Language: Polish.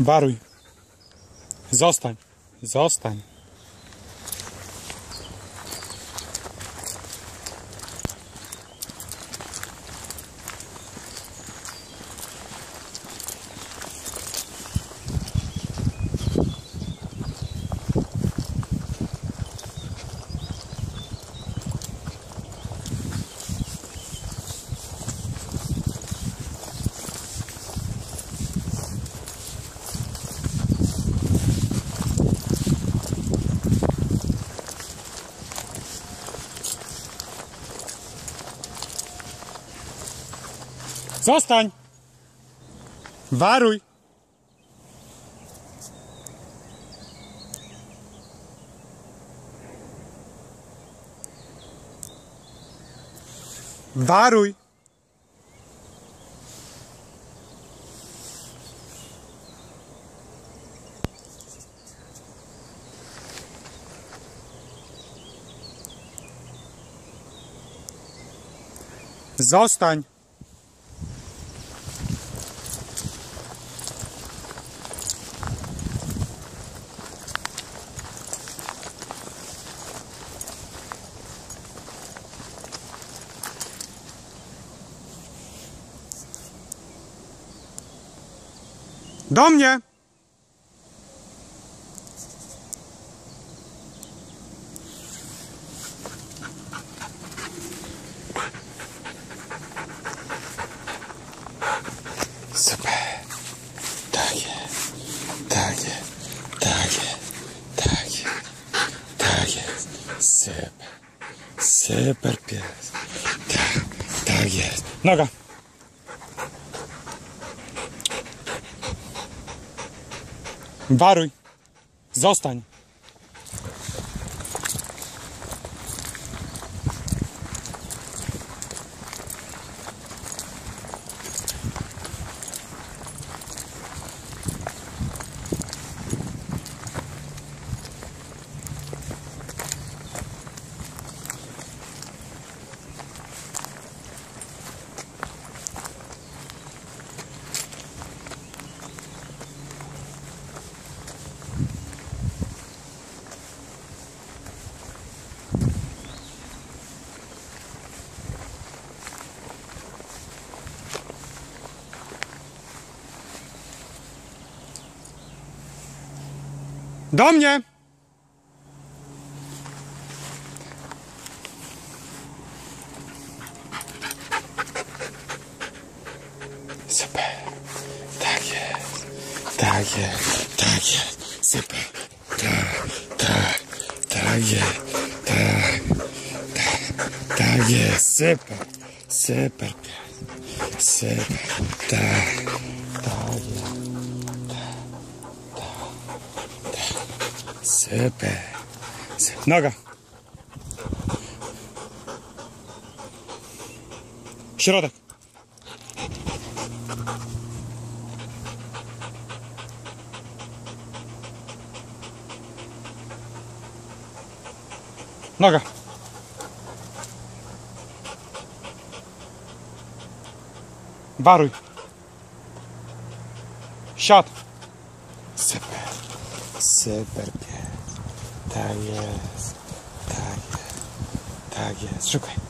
Waruj. Zostań. Zostań. Zostań. Waruj. Waruj. Zostań. Do mnie! Super. Tak jest. Tak jest. Tak jest. Tak jest. Tak jest. Super. Super pies. Tak. Tak jest. Noga. Waruj. Zostań. Do mnie! Super. Tak jest. Tak jest. Tak jest. Super. Tak, tak. Tak jest. Tak. Tak. Tak jest. Super. Super. Super. Tak. Tak jest. Super. Noga. Środek. Noga. Waruj. Siad. Super. Super pies. Tak jest. Tak jest. Tak jest. Szukaj.